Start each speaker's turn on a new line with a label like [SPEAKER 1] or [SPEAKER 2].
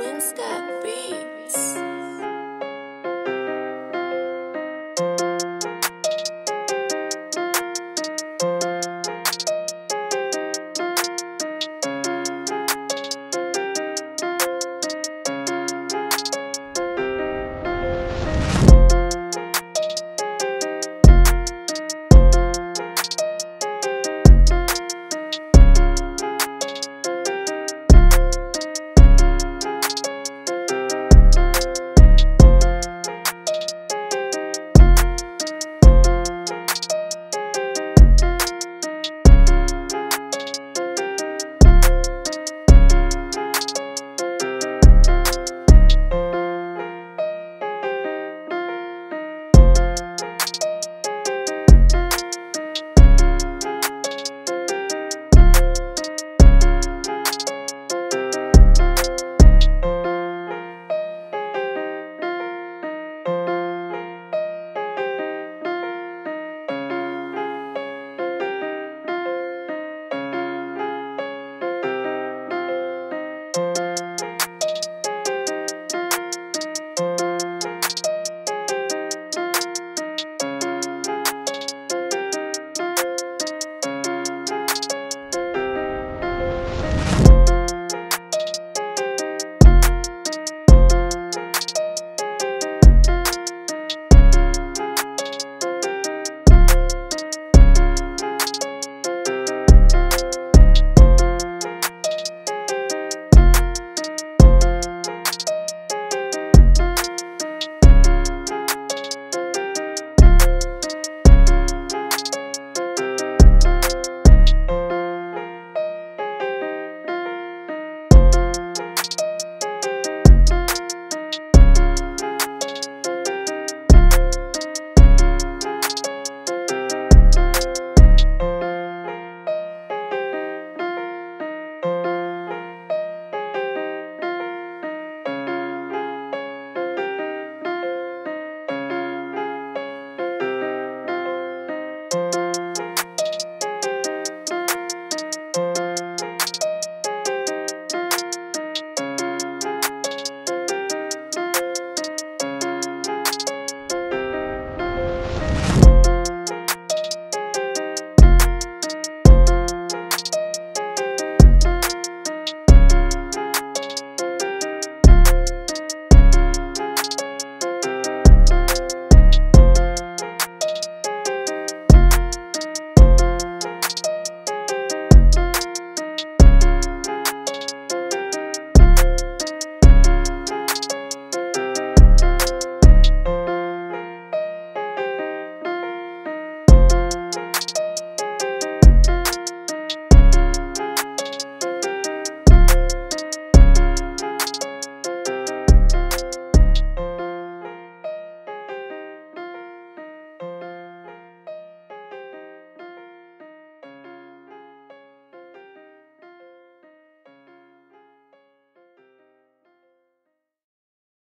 [SPEAKER 1] Winstep Beats.